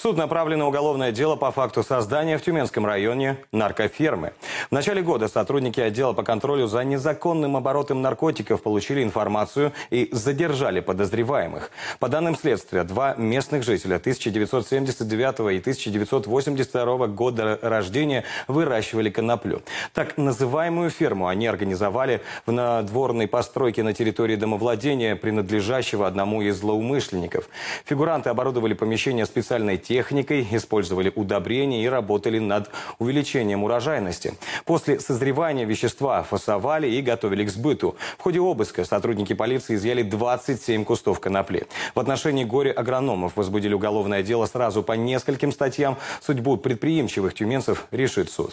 Суд направлено уголовное дело по факту создания в Тюменском районе наркофермы. В начале года сотрудники отдела по контролю за незаконным оборотом наркотиков получили информацию и задержали подозреваемых. По данным следствия, два местных жителя 1979 и 1982 года рождения выращивали коноплю. Так называемую ферму они организовали в надворной постройке на территории домовладения, принадлежащего одному из злоумышленников. Фигуранты оборудовали помещение специальной техникой, использовали удобрения и работали над увеличением урожайности. После созревания вещества фасовали и готовили к сбыту. В ходе обыска сотрудники полиции изъяли 27 кустов конопли. В отношении горе-агрономов возбудили уголовное дело сразу по нескольким статьям. Судьбу предприимчивых тюменцев решит суд.